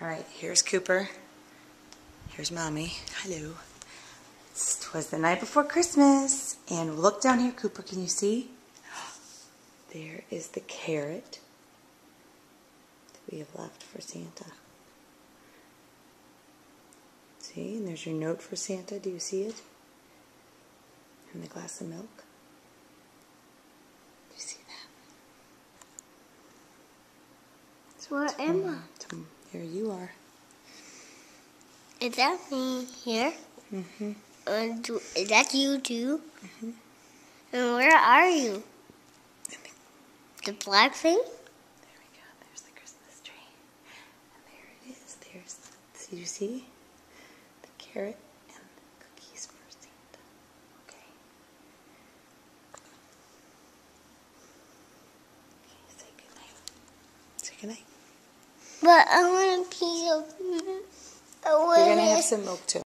All right, here's Cooper. Here's Mommy. Hello. Twas the night before Christmas. And look down here, Cooper. Can you see? There is the carrot that we have left for Santa. See, and there's your note for Santa. Do you see it? And the glass of milk. Do you see that? Where am I? Tom- Here you are. Is that me here? Mm-hmm. And do, is that you too? Mhm. And where are you? The black thing? There we go. There's the Christmas tree. And there it is. There's, do you see? The carrot and the cookies for Santa. Okay. Okay, say goodnight. Say goodnight. But I want a piece of. I want You're to have some milk too.